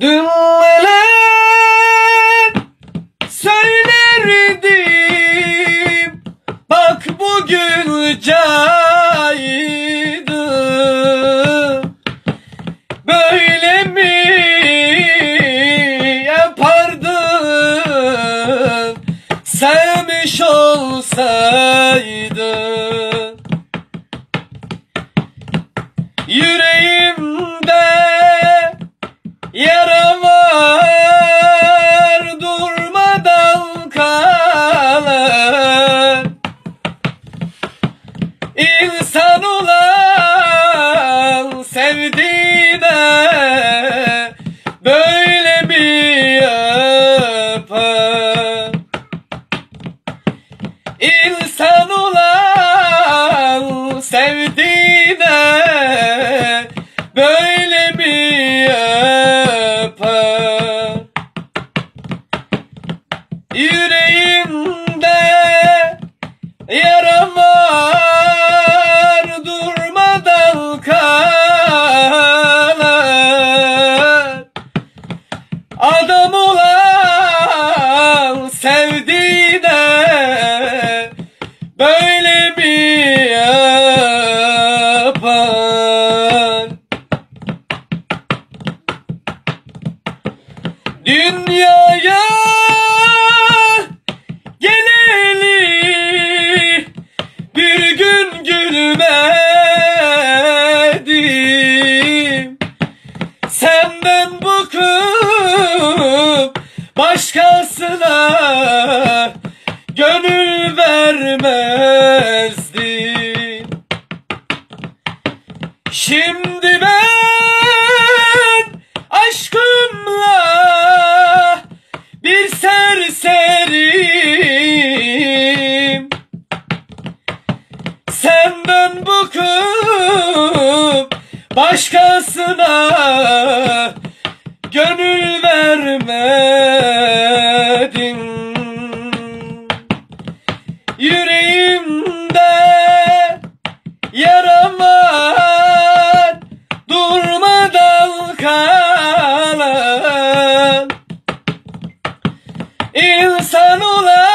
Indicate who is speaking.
Speaker 1: Dün neler söylerdim Bak bugün caydı Böyle mi yapardın Sevmiş olsaydın? Yüreğimde yara durmadan kalan İnsan olan sevdiğine böyle mi yapar İnsan olan sevdiğine böyle Yüreğinde yaram var durmadan kanar Adam olan sevdiğine böyle mi yapar. Dünyaya başkasına gönül vermezdim Şimdi ben aşkımla bir serseriyim Senden bıkıp başkasına Gönül vermedin. Yüreğimde yaram var Durmadan kalan. İnsan olan